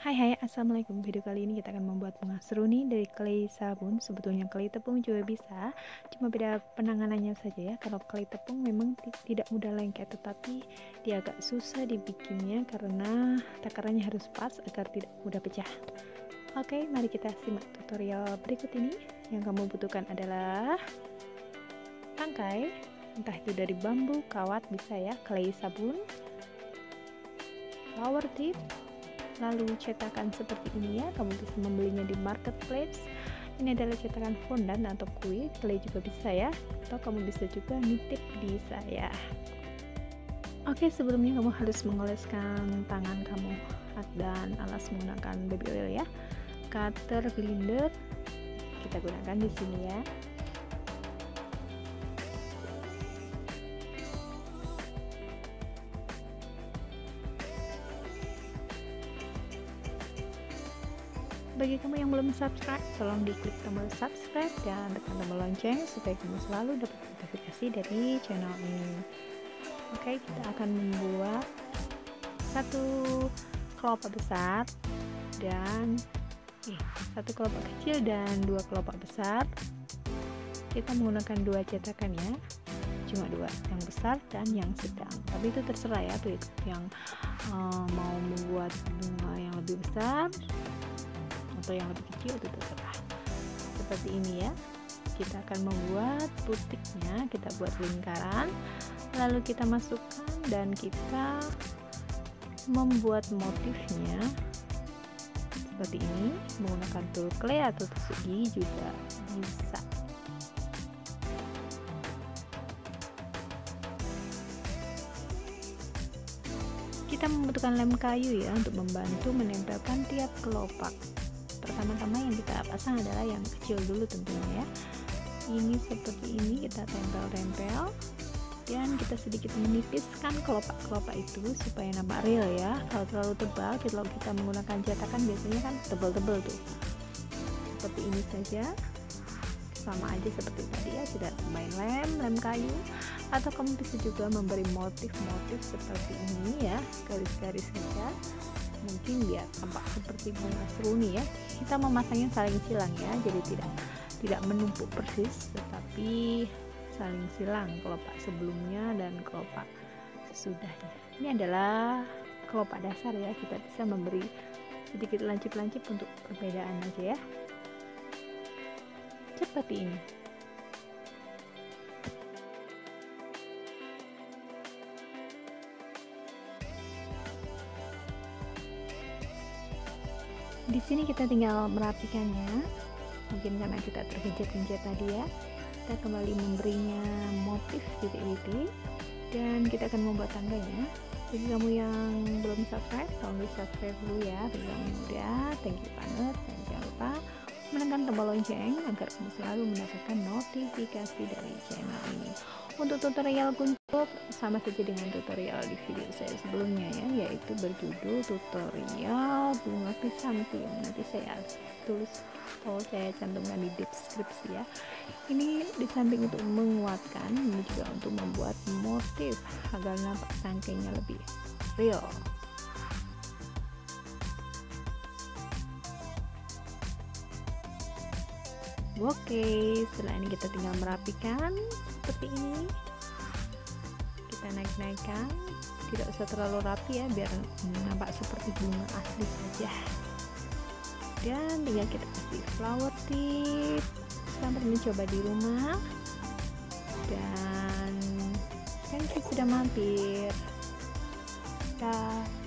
Hai hai assalamualaikum. Video kali ini kita akan membuat bunga seruni dari clay sabun. Sebetulnya clay tepung juga bisa cuma beda penanganannya saja ya. Kalau clay tepung memang tidak mudah lengket tetapi dia agak susah dibikinnya karena takarannya harus pas agar tidak mudah pecah. Oke mari kita simak tutorial berikut ini. Yang kamu butuhkan adalah tangkai entah itu dari bambu kawat bisa ya clay sabun flower tip lalu cetakan seperti ini ya kamu bisa membelinya di marketplace. Ini adalah cetakan fondant atau kue clay juga bisa ya. Atau kamu bisa juga nitip di saya. Oke sebelumnya kamu harus mengoleskan tangan kamu dan alas menggunakan baby oil ya. Cutter glider kita gunakan di sini ya Bagi kamu yang belum subscribe, tolong diklik tombol subscribe dan tekan tombol lonceng supaya kamu selalu dapat notifikasi dari channel ini. Oke, kita akan membuat satu kelopak besar dan eh, satu kelopak kecil dan dua kelopak besar. Kita menggunakan dua cetakan ya, cuma dua, yang besar dan yang sedang. Tapi itu terserah ya, tuh yang uh, mau membuat bunga yang lebih besar atau yang lebih kecil itu terserah seperti ini ya kita akan membuat putiknya kita buat lingkaran lalu kita masukkan dan kita membuat motifnya seperti ini. Menggunakan tool clay atau tusuk gigi juga bisa. Kita membutuhkan lem kayu ya untuk membantu menempelkan tiap kelopak pertama-tama yang kita pasang adalah yang kecil dulu tentunya ya. Ini seperti ini kita tempel-tempel. Dan kita sedikit menipiskan kelopak-kelopak itu supaya nampak real ya. Kalau terlalu tebal kalau kita menggunakan cetakan biasanya kan tebal-tebal tuh. Seperti ini saja. Sama aja seperti tadi ya tidak main lem lem kayu. Atau kamu bisa juga memberi motif-motif seperti ini ya garis-garis saja. Mungkin biar tampak seperti bunga seruni ya kita memasangnya saling silang ya. Jadi tidak tidak menumpuk persis tetapi saling silang. Kelopak sebelumnya dan kelopak sesudahnya. Ini adalah kelopak dasar ya. Kita bisa memberi sedikit lancip-lancip untuk perbedaan aja ya. Seperti ini di sini kita tinggal merapikannya. Mungkin karena kita tergencet-gencet tadi ya. Kita kembali memberinya motif titik-titik dan kita akan membuat tangganya. Bagi kamu yang belum subscribe tolong di subscribe dulu ya. Video mudah. Thank you banget. Dan jangan lupa menekan tombol lonceng agar kamu selalu mendapatkan notifikasi dari channel ini. Untuk tutorial kuncup sama saja dengan tutorial di video saya sebelumnya ya yaitu berjudul tutorial bunga krisantium nanti saya tulis atau saya cantumkan di deskripsi ya. Ini di samping untuk menguatkan ini juga untuk membuat motif agar nampak tangkainya lebih real. Oke, setelah ini kita tinggal merapikan seperti ini. Kita naik-naikkan, tidak usah terlalu rapi ya, biar nampak seperti bunga asli saja. Dan tinggal kita kasih flower tip. Selamat mencoba di rumah. Dan thank you sudah mampir. Dah.